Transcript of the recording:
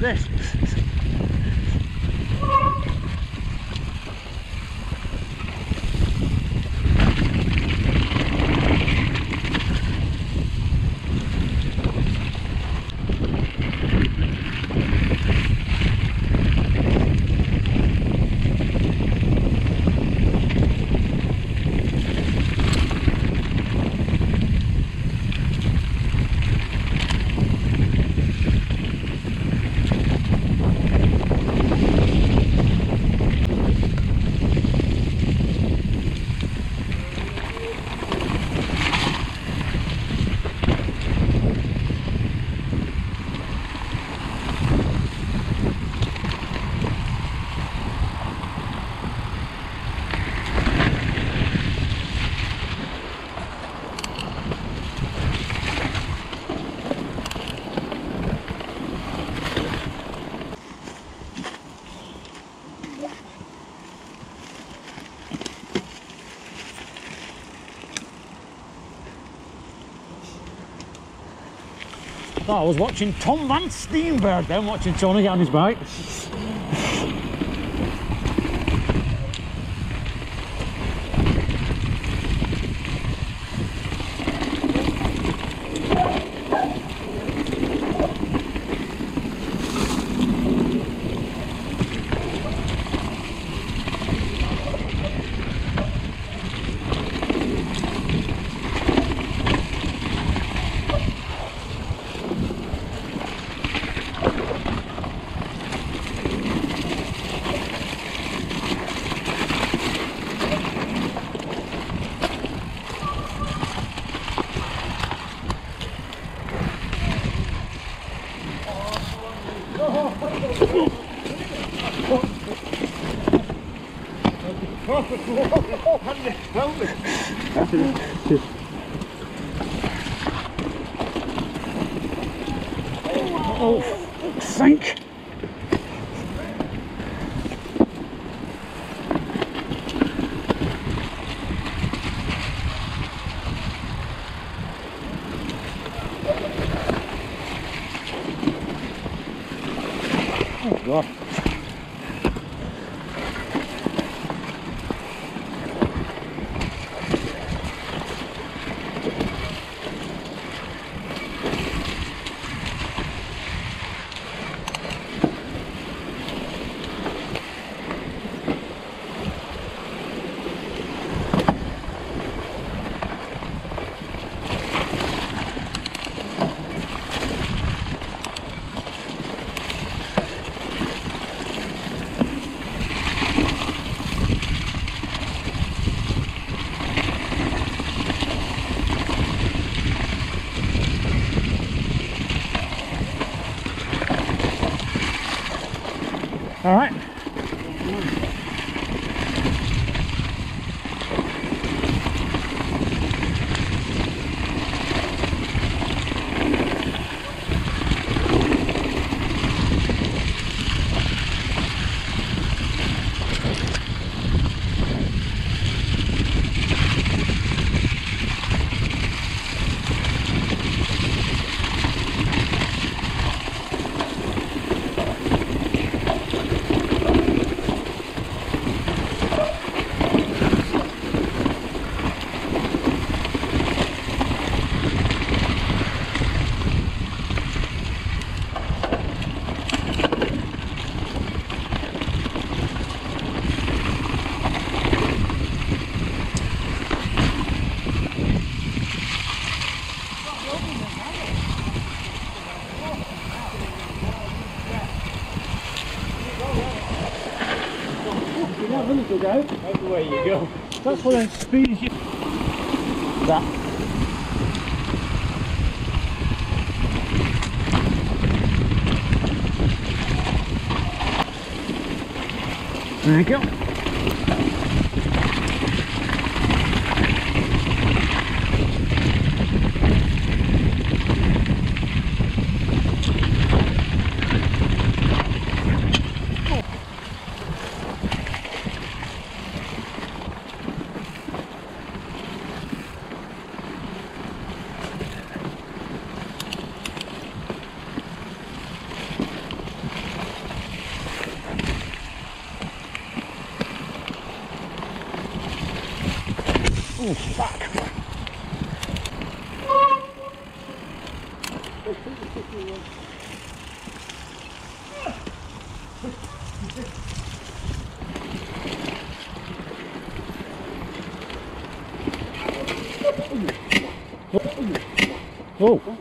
this. I was watching Tom Van Steenberg then watching Tony on his bike. Oh, sink. Oh God. All right. The way you go. That's what I'm speed you. That. There you go. Oh, fuck. Oh.